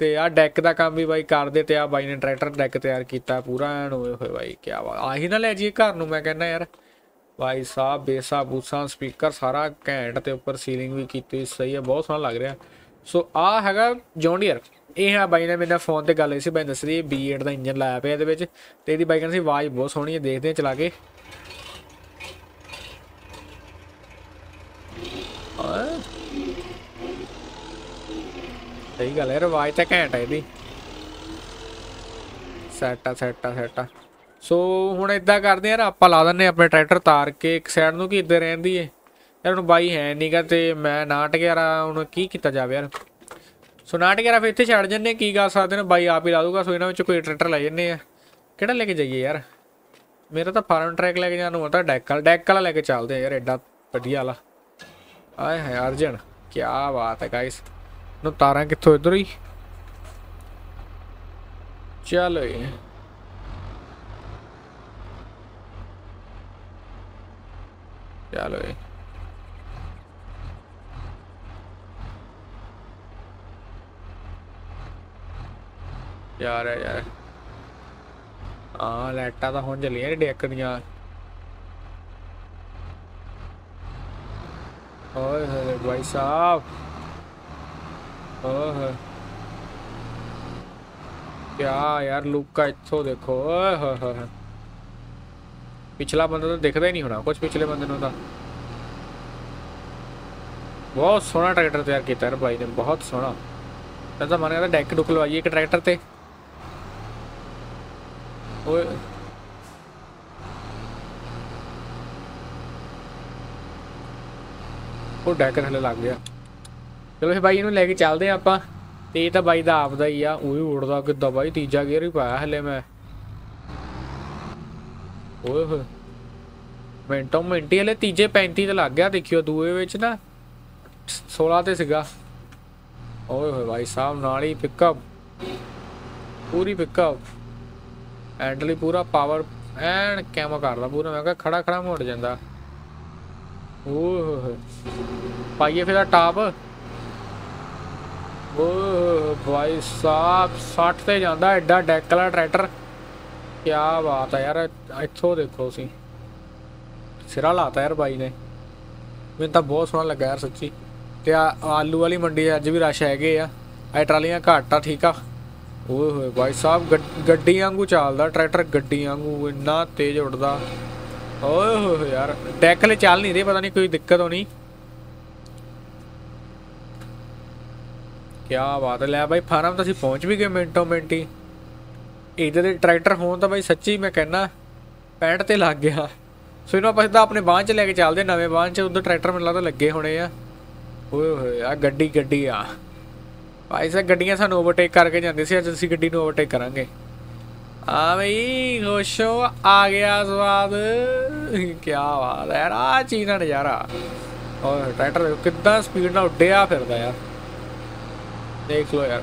ਤੇ ਆ ਡੈਕ ਦਾ ਕੰਮ ਵੀ ਬਾਈ ਕਰਦੇ ਤੇ ਆ ਬਾਈ ਨੇ ਟਰੈਕਟਰ ਡੈਕ ਤਿਆਰ ਕੀਤਾ, ਪੂਰਾ ਐਨ ਹੋਏ ਹੋਏ ਬਾਈ, ਕਿਆ ਬਾਤ, ਆਹੀ ਨਾ ਲੈ ਜੀ ਘਰ ਨੂੰ, ਮੈਂ ਕਹਿੰਦਾ ਯਾਰ। ਬਾਈ ਸਾਹਿਬ ਬੇਸਾ ਬੂਸਾ ਸਪੀਕਰ ਸਾਰਾ ਘੈਂਟ ਤੇ ਉੱਪਰ ਸੀਲਿੰਗ ਵੀ ਕੀਤੀ ਹੋਈ ਸਹੀ ਹੈ ਬਹੁਤ ਸੋਹਣਾ ਲੱਗ ਰਿਹਾ। ਸੋ ਆ ਹੈਗਾ ਜੌਂਡੀਅਰ ਇਹ ਹੈ ਬਾਈ ਨੇ ਮੇਰੇ ਫੋਨ ਤੇ ਗੱਲ ਹੋਈ ਸੀ, ਬਾਈ ਦੱਸ ਰਹੀ B8 ਦਾ ਇੰਜਨ ਲਾਇਆ ਪਿਆ ਇਹਦੇ ਵਿੱਚ, ਤੇ ਇਹਦੀ ਬਾਈ ਕਹਿੰਦੀ ਸੀ, ਆਵਾਜ਼ ਬਹੁਤ ਸੋਹਣੀ ਹੈ ਦੇਖਦੇ ਹਾਂ ਚਲਾ ਕੇ। ਸਹੀ ਗੱਲ ਹੈ, ਰਵਾਜ ਤਾਂ ਘੈਂਟ ਹੈ ਇਹਦੀ। ਸੈਟ ਆ ਸੈਟ ਆ ਸੈਟ ਆ। ਸੋ ਹੁਣ ਇਦਾਂ ਕਰਦੇ ਯਾਰ ਆਪਾਂ ਲਾ ਦਿੰਨੇ ਆਪਣੇ ਟਰੈਕਟਰ ਤਾਰ ਕੇ ਇੱਕ ਸਾਈਡ ਨੂੰ, ਕੀ ਇੱਧਰ ਰਹਿੰਦੀ ਏ ਯਾਰ ਹੁਣ ਬਾਈ ਹੈ ਨਹੀਂਗਾ ਤੇ ਮੈਂ ਨਾਟ ਗਿਆ ਹੁਣ ਕੀ ਕੀਤਾ ਜਾਵੇ ਯਾਰ? ਸੋ ਨਾਟ ਗਿਆ ਫਿਰ ਇੱਥੇ ਛੱਡ ਜੰਨੇ ਕੀ ਕਰ ਸਕਦੇ ਨੇ? ਬਾਈ ਆਪ ਹੀ ਲਾ ਦੂਗਾ ਸੋ ਇਹਨਾਂ ਵਿੱਚ ਕੋਈ ਟਰੈਕਟਰ ਲੈ ਜੰਨੇ ਆ। ਕਿਹੜਾ ਲੈ ਕੇ ਜਾਈਏ ਯਾਰ? ਮੇਰਾ ਤਾਂ ਫਾਰਮ ਟਰੈਕ ਲੈ ਕੇ ਜਾਣ ਨੂੰ ਹੁੰਦਾ ਡੈਕਲ ਵਾਲਾ ਡੈਕ ਵਾਲਾ ਲੈ ਕੇ ਚੱਲਦੇ ਆ ਯਾਰ ਐਡਾ ਵਧੀਆ ਵਾਲਾ। ਆਏ ਹੈ ਅਰਜਨ ਕੀ ਬਾਤ ਹੈ ਗਾਇਸ ਨੂੰ ਤਾਰਾਂ ਕਿੱਥੋਂ ਇਧਰ ਹੀ ਚੱਲ ਜੀ ਚਲੋ ਜੀ ਯਾਰ ਯਾਰ ਆ ਲੈਟਾਂ ਤਾਂ ਹੁਣ ਚੱਲੀਆਂ ਡੇਕ ਦੀਆਂ। ਓਏ ਹੋਏ, ਭਾਈ ਸਾਹਿਬ। ਓਹ ਕਿਆ ਯਾਰ ਲੁੱਕਾ ਇੱਥੋਂ ਦੇਖੋ ਓਏ ਹੋਏ ਹੋਏ ਪਿਛਲਾ ਬੰਦਾ ਤਾਂ ਦਿਖਦਾ ਹੀ ਨਹੀਂ ਹੋਣਾ ਕੁਝ ਪਿਛਲੇ ਬੰਦੇ ਨੂੰ ਤਾਂ ਬਹੁਤ ਸੋਹਣਾ ਟਰੈਕਟਰ ਤਿਆਰ ਕੀਤਾ ਯਾਰ ਬਾਈ ਨੇ ਬਹੁਤ ਸੋਹਣਾ ਮੈਂ ਤਾਂ ਮਨ ਕਰਦਾ ਡੈਕ ਡੁਕ ਲਵਾਈਏ ਇੱਕ ਟਰੈਕਟਰ ਤੇ ਓਏ ਉਹ ਡੈਕ ਥੱਲੇ ਲੱਗ ਗਿਆ ਚਲੋ ਫਿਰ ਬਾਈ ਇਹਨੂੰ ਲੈ ਕੇ ਚੱਲਦੇ ਆ ਆਪਾਂ। ਤੇ ਇਹ ਤਾਂ ਬਾਈ ਦਾ ਆਪਦਾ ਹੀ ਆ, ਉਹ ਉੜਦਾ ਕਿੱਦਾਂ ਬਾਈ? ਤੀਜਾ ਗੇਅਰ ਹੀ ਪਾਇਆ ਹਲੇ ਮੈਂ। ਓਏ ਹੋਏ। ਮਿੰਟੋ ਮਿੰਟੀ ਹਲੇ ਤੀਜੇ 35 ਤੇ ਲੱਗ ਗਿਆ, ਦੇਖਿਓ ਦੂਏ ਵਿੱਚ ਨਾ। 16 ਤੇ ਸੀਗਾ। ਓਏ ਹੋਏ ਭਾਈ ਸਾਹਿਬ, ਨਾਲ ਹੀ ਪਿਕਅਪ ਪੂਰੀ ਪਿਕਅਪ ਐਂਡਲੀ ਪੂਰਾ ਪਾਵਰ ਐਨ ਕੈਮ ਕਰਦਾ ਪੂਰਾ, ਮੈਂ ਕਿਹਾ ਖੜਾ ਖੜਾ ਮੁੜ ਜਾਂਦਾ। ਓਏ ਹੋਏ ਪਾਈਏ ਫਿਰ ਟਾਪ ਓਏ ਭਾਈ ਸਾਹਿਬ 60 ਤੇ ਜਾਂਦਾ ਐਡਾ ਡੈਕ ਵਾਲਾ ਟਰੈਕਟਰ। ਕੀ ਬਾਤ ਆ ਯਾਰ, ਇੱਥੋਂ ਦੇਖੋ ਸੀ ਸਿਰਾ ਲਾਤਾ ਯਾਰ ਬਾਈ ਨੇ। ਮੈਨੂੰ ਤਾਂ ਬਹੁਤ ਸੋਹਣਾ ਲੱਗਾ ਯਾਰ ਸੱਚੀ। ਤੇ ਆ ਆਲੂ ਵਾਲੀ ਮੰਡੀ 'ਚ ਅੱਜ ਵੀ ਰਸ਼ ਹੈਗੇ ਆ। ਇਹ ਟਰਾਲੀਆਂ ਘੱਟ ਆ, ਠੀਕ ਆ। ਓਏ ਹੋਏ, ਭਾਈ ਸਾਹਿਬ ਗੱਡ- ਗੱਡੀ ਵਾਂਗੂ ਚੱਲਦਾ ਟਰੈਕਟਰ, ਗੱਡੀ ਵਾਂਗੂ ਇੰਨਾ ਤੇਜ਼ ਉੱਡਦਾ। ਓਏ ਹੋਏ ਯਾਰ, ਡੈਕ ਲੈ ਚੱਲ ਨਹੀਂ ਰਹੇ, ਪਤਾ ਨਹੀਂ ਕੋਈ ਦਿੱਕਤ ਹੋਣੀ। ਕੀ ਬਾਤ ਹੈ। ਲੈ ਬਾਈ, ਫਾਰਮ ਤਾਂ ਅਸੀਂ ਪਹੁੰਚ ਵੀ ਗਏ ਮਿੰਟੋ ਮਿੰਟੀ ਇਹਦੇ ਦੇ ਟਰੈਕਟਰ ਹੋਣ ਤਾਂ ਬਾਈ ਸੱਚੀ ਮੈਂ ਕਹਿੰਨਾ 65 ਤੇ ਲੱਗ ਗਿਆ। ਸੋ ਇਹਨੂੰ ਆਪਾਂ ਸਿੱਧਾ ਆਪਣੇ ਬਾਂਹ 'ਚ ਲੈ ਕੇ ਚੱਲਦੇ ਨਵੇਂ ਬਾਂਹ 'ਚ ਉਧਰ ਟਰੈਕਟਰ ਮੈਨੂੰ ਲੱਗਦਾ ਲੱਗੇ ਹੋਣੇ ਆ। ਓਏ ਹੋਏ ਆ ਗੱਡੀ ਗੱਡੀ ਆ। ਭਾਈ ਸਾਹਿਬ, ਗੱਡੀਆਂ ਸਾਨੂੰ ਓਵਰਟੇਕ ਕਰਕੇ ਜਾਂਦੇ ਸੀ। ਅੱਜ ਅਸੀਂ ਗੱਡੀ ਨੂੰ ਓਵਰਟੇਕ ਕਰਾਂਗੇ। ਆ ਬਈ, ਖੁਸ਼ੋ ਆ ਗਿਆ ਸਵਾਦ। ਕੀ ਬਾਤ ਹੈ ਆ ਚੀਜ਼ ਦਾ ਨਜ਼ਾਰਾ। ਓਏ ਟਰੈਕਟਰ ਕਿੱਦਾਂ ਸਪੀਡ ਨਾਲ ਉੱਡਿਆ ਫਿਰਦਾ ਯਾਰ। ਦੇਖ ਲਓ ਯਾਰ।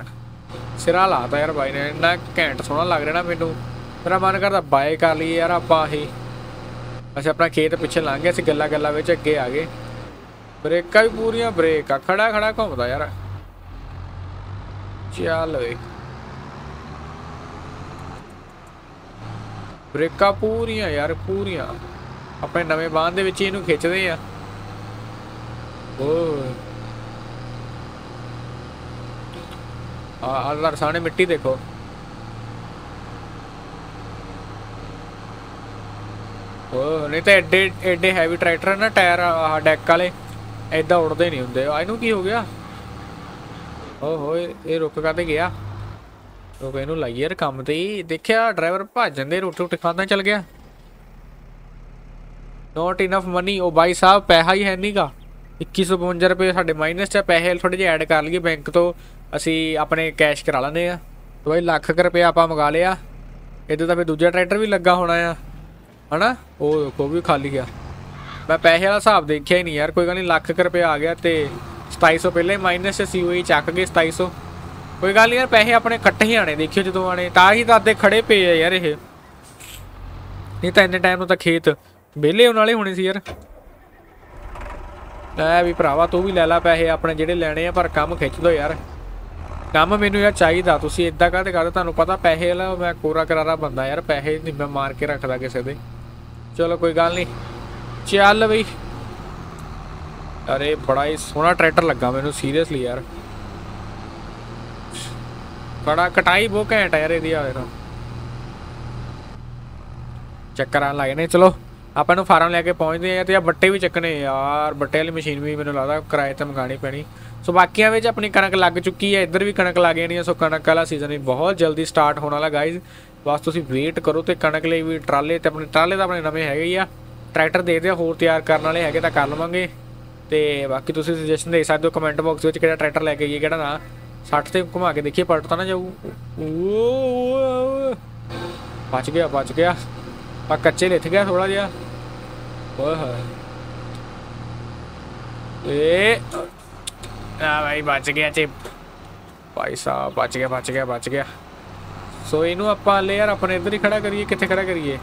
ਸਿਰਾ ਲਾਤਾ ਯਾਰ ਬਾਈ ਨੇ, ਇੰਨਾ ਘੈਂਟ ਸੋਹਣਾ ਲੱਗ ਰਿਹਾ ਨਾ ਮੈਨੂੰ। ਮੇਰਾ ਮਨ ਕਰਦਾ ਬਾਏ ਕਰ ਲਈਏ ਯਾਰ ਆਪਾਂ ਇਹ। ਅਸੀਂ ਆਪਣਾ ਖੇਤ ਪਿੱਛੇ ਲੰਘ ਗਏ, ਅਸੀਂ ਗੱਲਾਂ ਗੱਲਾਂ ਵਿੱਚ ਅੱਗੇ ਆ ਗਏ। ਬ੍ਰੇਕਾਂ ਵੀ ਪੂਰੀਆਂ, ਬ੍ਰੇਕ ਆ। ਖੜਾ ਖੜਾ ਘੁੰਮਦਾ ਯਾਰ। ਚੱਲ ਵੇ ਬ੍ਰੇਕਾਂ ਪੂਰੀਆਂ ਯਾਰ, ਪੂਰੀਆਂ। ਆਪਣੇ ਨਵੇਂ ਬਾਂਹ ਦੇ ਵਿੱਚ ਇਹਨੂੰ ਖਿੱਚਦੇ ਆ। ਓਏ। ਆ ਆ ਸਾਹਮਣੇ ਮਿੱਟੀ ਦੇਖੋ। ਉਹ, ਨਹੀਂ ਤਾਂ ਐਡੇ ਐਡੇ ਹੈਵੀ ਟਰੈਕਟਰ ਨਾ, ਟਾਇਰ ਆਹ ਡੈਕ ਵਾਲੇ। ਐਦਾਂ ਉੜਦੇ ਨਹੀਂ ਹੁੰਦੇ। ਆ ਇਹਨੂੰ ਕੀ ਹੋ ਗਿਆ? ਓ ਹੋਏ, ਇਹ ਰੁਕ ਕਾਤੇ ਗਿਆ? ਰੁਕ ਇਹਨੂੰ ਲਾਈਏ ਯਾਰ ਕੰਮ ਤੇ ਹੀ। ਦੇਖਿਆ ਡਰਾਈਵਰ ਭੱਜਣ ਦੇ ਰੋਟੀ ਰੋਟੀ ਖਾਂਦਾ ਚੱਲ ਗਿਆ। ਨੋਟ ਇਨਫ ਮਨੀ ਉਹ ਬਾਈ ਸਾਹਿਬ, ਪੈਸਾ ਹੀ ਹੈ ਨਹੀਂਗਾ 2152 ਰੁਪਏ ਸਾਡੇ ਮਾਈਨਸ ਚ ਪੈਸੇ ਥੋੜੇ ਜਿਹਾ ਐਡ ਕਰ ਲਈਏ ਬੈਂਕ ਤੋਂ। ਅਸੀਂ ਆਪਣੇ ਕੈਸ਼ ਕਰਾ ਲੈਂਦੇ ਆ। ਤੇ ਬਾਈ ਲੱਖ ਕੁ ਰੁਪਏ ਆਪਾਂ ਮੰਗਾ ਲਿਆ। ਇਹਦੇ ਤਾਂ ਫਿਰ ਦੂਜਾ ਟਰੈਕਟਰ ਵੀ ਲੱਗਾ ਹੋਣਾ ਆ। ਹਨਾ? ਉਹ ਦੇਖੋ, ਉਹ ਵੀ ਖਾਲੀ ਆ। ਮੈਂ ਪੈਸੇ ਵਾਲਾ ਹਿਸਾਬ ਦੇਖਿਆ ਹੀ ਨਹੀਂ ਯਾਰ, ਕੋਈ ਗੱਲ ਨਹੀਂ, ਲੱਖ ਕੁ ਰੁਪਏ ਆ ਗਿਆ ਤੇ 2700 ਪਹਿਲੇ ਮਾਈਨਸ ਸੀ ਹੋਈ ਚੱਕ ਗਏ 2700 ਕੋਈ ਗੱਲ ਨਹੀਂ ਯਾਰ, ਪੈਸੇ ਆਪਣੇ ਇਕੱਠੇ ਹੀ ਆਣੇ ਦੇਖਿਓ ਜਦੋਂ ਆਣੇ ਤਾਂ ਹੀ ਤਾਂ ਅੱਧੇ ਖੜੇ ਪਏ ਆ ਯਾਰ ਇਹ। ਨਹੀਂ ਤਾਂ ਇੰਨੇ ਟਾਈਮ ਨੂੰ ਤਾਂ ਖੇਤ ਵਿਹਲੇ ਉਹਨਾਂ ਵਾਲੇ ਹੋਣੇ ਸੀ ਯਾਰ। ਲੈ ਵੀ ਭਰਾਵਾ, ਤੂੰ ਵੀ ਲੈ ਲੈ ਪੈਸੇ ਆਪਣੇ ਜਿਹੜੇ ਲੈਣੇ ਆ, ਪਰ ਕੰਮ ਖਿੱਚ ਦੋ ਯਾਰ। ਕੰਮ ਮੈਨੂੰ ਯਾਰ ਚਾਹੀਦਾ, ਤੁਸੀਂ ਇਦਾਂ ਕਾਹਤੇ ਕਰਦੇ ਤੁਹਾਨੂੰ ਪਤਾ ਪੈਸੇ ਵਾਲਾ ਮੈਂ ਕੋਰਾ ਕਰਾਰਾ ਬੰਦਾ ਯਾਰ, ਪੈਸੇ ਨਹੀਂ ਮੈਂ ਮਾਰ ਕੇ ਰੱਖਦਾ ਕਿਸੇ ਦੇ। ਚਲੋ ਕੋਈ ਗੱਲ ਨਹੀਂ। ਚੱਲ ਬਈ। ਅਰੇ ਬੜਾ ਹੀ ਸੋਹਣਾ ਟਰੈਕਟਰ ਲੱਗਾ ਮੈਨੂੰ, ਸੀਰੀਅਸਲੀ ਯਾਰ। ਬੜਾ ਕਟਾਈ ਬਹੁਤ ਘੈਂਟ ਯਾਰ ਇਹਦੀ ਆਵੇ ਤਾਂ। ਚੱਕਰ ਆਉਣ ਲੱਗੇ ਨੇ ਚਲੋ। ਆਪਾਂ ਨੂੰ ਫਾਰਮ ਲੈ ਕੇ ਪਹੁੰਚਦੇ ਆ ਤੇ ਆ ਬੱਟੇ ਵੀ ਚੱਕਣੇ ਯਾਰ, ਬੱਟੇ ਵਾਲੀ ਮਸ਼ੀਨ ਵੀ ਮੈਨੂੰ ਲੱਗਦਾ ਕਿਰਾਏ ਤੇ ਮੰਗਾਣੀ ਪੈਣੀ। ਸੋ ਬਾਕੀਆਂ ਵਿੱਚ ਆਪਣੀ ਕਣਕ ਲੱਗ ਚੁੱਕੀ ਹੈ, ਇੱਧਰ ਵੀ ਕਣਕ ਲੱਗ ਜਾਣੀ ਹੈ, ਸੋ ਕਣਕ ਵਾਲਾ ਸੀਜ਼ਨ ਵੀ ਬਹੁਤ ਜਲਦੀ ਸਟਾਰਟ ਹੋਣ ਵਾਲਾ ਗਾਇਜ਼ ਬਸ ਤੁਸੀਂ ਵੇਟ ਕਰੋ ਤੇ ਕਣਕ ਲਈ ਵੀ ਟਰਾਲੇ ਤੇ ਆਪਣੇ, ਟਰਾਲੇ ਤਾਂ ਆਪਣੇ ਨਵੇਂ ਹੈਗੇ ਹੀ ਆ। ਟਰੈਕਟਰ ਦੇਖਦੇ ਆ, ਹੋਰ ਤਿਆਰ ਕਰਨ ਵਾਲੇ ਹੈਗੇ ਤਾਂ ਕਰ ਲਵਾਂਗੇ। ਤੇ ਬਾਕੀ ਤੁਸੀਂ ਸੁਜੈਸ਼ਨ ਦੇ ਸਕਦੇ ਹੋ ਕਮੈਂਟ ਬਾਕਸ ਵਿੱਚ ਕਿਹੜਾ ਟਰੈਕਟਰ ਲੈ ਕੇ ਆਈਏ, ਕਿਹੜਾ ਨਾ। 60 ਤੇ ਘੁਮਾ ਕੇ ਦੇਖੀਏ, ਪਲਟ ਤਾਂ ਨਾ ਜਾਊ। ਓ ਬਚ ਗਿਆ ਬਚ ਗਿਆ। ਆ ਕੱਚੇ ਲਿਥ ਗਿਆ ਥੋੜਾ ਜਿਹਾ। ਓਏ ਹੋਏ। ਏ ਆ ਭਾਈ ਬਚ ਗਿਆ ਚਿਪ। ਭਾਈ ਸਾਹਿਬ, ਬਚ ਗਿਆ ਬਚ ਗਿਆ ਬਚ ਗਿਆ। ਸੋ ਇਹਨੂੰ ਆਪਾਂ ਲੈ ਯਾਰ ਆਪਣੇ ਇੱਧਰ ਹੀ ਖੜਾ ਕਰੀਏ, ਕਿੱਥੇ ਖੜਾ ਕਰੀਏ?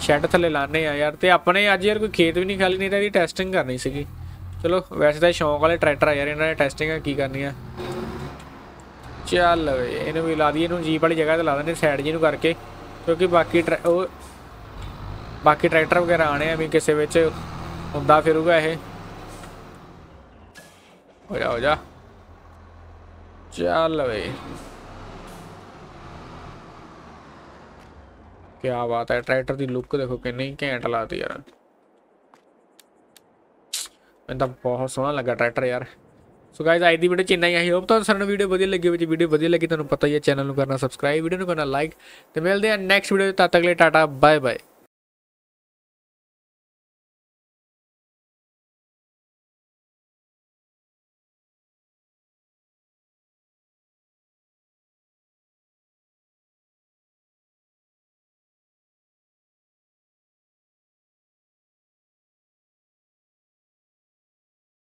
ਸ਼ੈੱਡ ਥੱਲੇ ਲਾਣੇ ਆ ਯਾਰ, ਤੇ ਆਪਣੇ ਅੱਜ ਯਾਰ ਕੋਈ ਖੇਤ ਵੀ ਨਹੀਂ ਖਾਲੀ, ਨਹੀਂ ਤਾਂ ਇਹਦੀ ਟੈਸਟਿੰਗ ਕਰਨੀ ਸੀਗੀ। ਚਲੋ, ਵੈਸੇ ਤਾਂ ਸ਼ੌਂਕ ਵਾਲੇ ਟਰੈਕਟਰ ਆ ਯਾਰ, ਇਹਨਾਂ ਨੇ ਟੈਸਟਿੰਗ ਕੀ ਕਰਨੀ ਆ? ਚੱਲ ਵੇ ਇਹਨੂੰ ਵੀ ਲਾ ਦਈਏ, ਇਹਨੂੰ ਜੀਪ ਵਾਲੀ ਜਗ੍ਹਾ ਤੇ ਲਾ ਦਿੰਦੇ ਸਾਈਡ ਜੀ ਨੂੰ ਕਰਕੇ। ਕਿਉਂਕਿ ਬਾਕੀ ਟਰੈ- ਉਹ, ਬਾਕੀ ਟਰੈਕਟਰ ਵਗੈਰਾ ਆਣੇ ਆ ਵੀ ਕਿਸੇ ਵਿੱਚ, ਹੁੰਦਾ ਫਿਰੂਗਾ ਇਹ। ਹੋ ਜਾ ਹੋ ਜਾ ਚੱਲ ਵੇ ਕੀ ਬਾਤ ਹੈ ਟਰੈਕਟਰ ਦੀ ਲੁੱਕ ਦੇਖੋ ਕਿੰਨੀ ਘੈਂਟ ਲਾਤੀ ਯਾਰ ਮੈਨੂੰ ਤਾਂ ਬਹੁਤ ਸੋਹਣਾ ਲੱਗਾ ਟਰੈਕਟਰ ਯਾਰ ਸੋ ਗਾਇਜ਼ ਅੱਜ ਦੀ ਵੀਡੀਓ ਚ ਇੰਨਾ ਹੀ ਆਈ ਹੋਪ ਤੁਹਾਨੂੰ ਸਾਰਿਆਂ ਨੂੰ ਵੀਡੀਓ ਵਧੀਆ ਲੱਗੀ ਹੋਵੇ ਜੇ ਵੀਡੀਓ ਵਧੀਆ ਲੱਗੀ ਤੁਹਾਨੂੰ ਪਤਾ ਹੀ ਹੈ ਚੈਨਲ ਨੂੰ ਕਰਨਾ ਸਬਸਕ੍ਰਾਈਬ ਵੀਡੀਓ ਨੂੰ ਕਰਨਾ ਲਾਈਕ ਤੇ ਮਿਲਦੇ ਹਾਂ ਨੈਕਸਟ ਵੀਡੀਓ ਤਦ ਤੱਕ ਲਈ ਟਾਟਾ ਬਾਏ ਬਾਏ